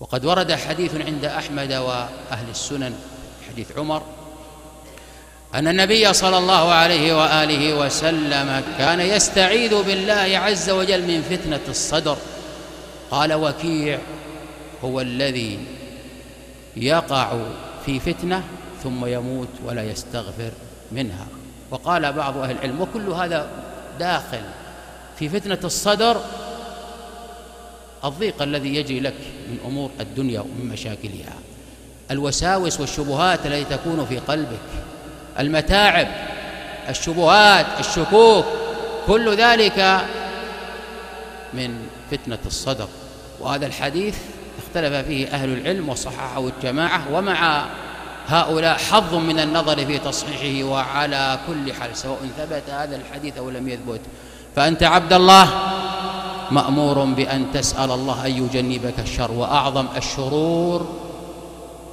وقد ورد حديث عند أحمد وأهل السنن حديث عمر أن النبي صلى الله عليه وآله وسلم كان يستعيذ بالله عز وجل من فتنة الصدر. قال وكيع هو الذي يقع في فتنة ثم يموت ولا يستغفر منها. وقال بعض أهل العلم وكل هذا داخل في فتنة الصدر الضيق الذي يجري لك من أمور الدنيا ومن مشاكلها. الوساوس والشبهات التي تكون في قلبك. المتاعب الشبهات الشكوك كل ذلك من فتنة الصدر وهذا الحديث اختلف فيه أهل العلم وصححه الجماعة ومع هؤلاء حظ من النظر في تصحيحه وعلى كل حال سواء ثبت هذا الحديث أو لم يثبت. فأنت عبد الله مأمور بأن تسأل الله أن يجنبك الشر وأعظم الشرور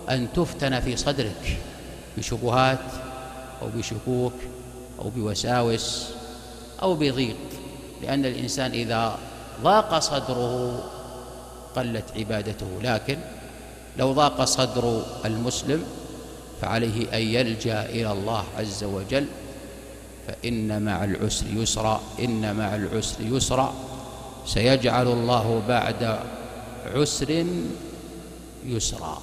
أن تفتن في صدرك بشبهات أو بشكوك أو بوساوس أو بضيق لأن الإنسان إذا ضاق صدره قلت عبادته. لكن لو ضاق صدر المسلم فعليه أن يلجأ إلى الله عز وجل فإن مع العسر يسرا إن مع العسر يسرا. سيجعل الله بعد عسر يسرا.